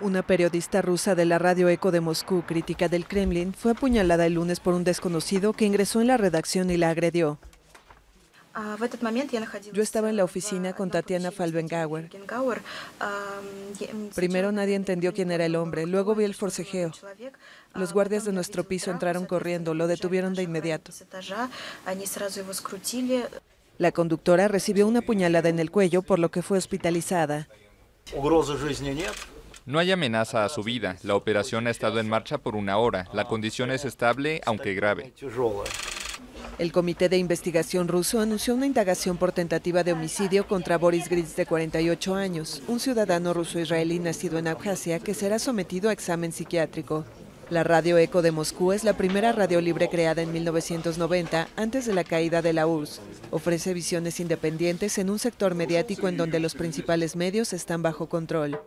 Una periodista rusa de la radio Eco de Moscú, crítica del Kremlin, fue apuñalada el lunes por un desconocido que ingresó en la redacción y la agredió. Yo estaba en la oficina con Tatiana Falbengauer. Primero nadie entendió quién era el hombre, luego vi el forcejeo. Los guardias de nuestro piso entraron corriendo, lo detuvieron de inmediato. La conductora recibió una puñalada en el cuello, por lo que fue hospitalizada. No hay amenaza a su vida. La operación ha estado en marcha por una hora. La condición es estable, aunque grave. El Comité de Investigación ruso anunció una indagación por tentativa de homicidio contra Boris Gritz, de 48 años, un ciudadano ruso-israelí nacido en Abjasia que será sometido a examen psiquiátrico. La Radio Eco de Moscú es la primera radio libre creada en 1990, antes de la caída de la URSS. Ofrece visiones independientes en un sector mediático en donde los principales medios están bajo control.